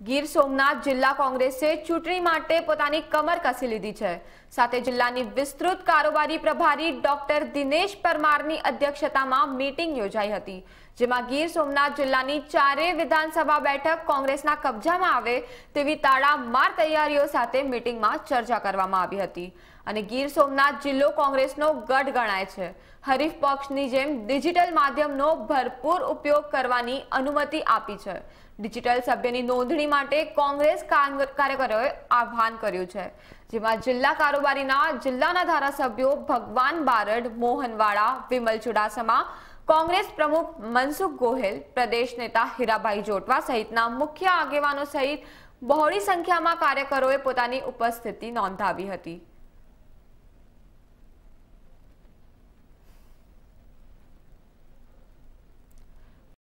ગીર સોમનાથ જિલ્લા કોંગ્રેસે ચૂંટણી માટે પોતાની કમર કસી લીધી છે. સાથે જિલ્લાની વિસ્તૃત કારોબારી પ્રભારી ડોક્ટર દિનેશ પરમારની અધ્યક્ષતામાં મીટિંગ યોજાઈ હતી, જેમાં ગીર સોમનાથ જિલ્લાની ચારેય વિધાનસભા બેઠક કોંગ્રેસના કબજામાં આવે તેવી તાળામાર તૈયારીઓ સાથે મીટિંગમાં ચર્ચા કરવામાં આવી હતી અને ગીર સોમનાથ જિલ્લો કોંગ્રેસનો ગઢ ગણાય છે. હરીફ પક્ષની જેમ ડિજિટલ માધ્યમનો ભરપૂર ઉપયોગ કરવાની અનુમતિ આપી છે. ડિજિટલ સભ્યની નોંધણી માટે કોંગ્રેસ કાર્યકરોએ આહ્વાન કર્યું છે. જેમાં જિલ્લા કારોબારીના જિલ્લાના ધારાસભ્યો ભગવાન બારડ મોહનવાડા વિમલ ચુડાસમા, કોંગ્રેસ પ્રમુખ મનસુખ ગોહેલ, પ્રદેશ નેતા હીરાભાઈ જોટવા સહિતના મુખ્ય આગેવાનો સહિત બહોળી સંખ્યામાં કાર્યકરોએ પોતાની ઉપસ્થિતિ નોંધાવી હતી.